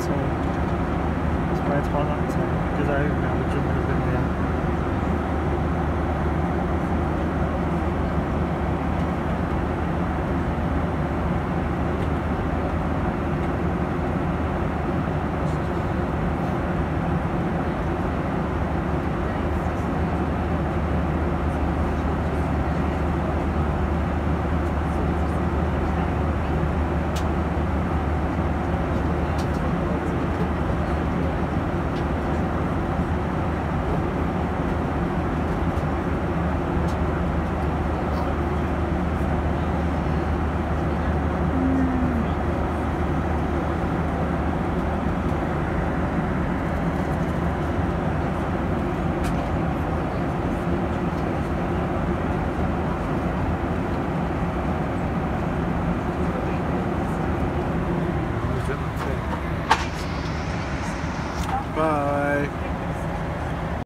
så skal jeg ta den til Gudau med Jummelbundia. Bye.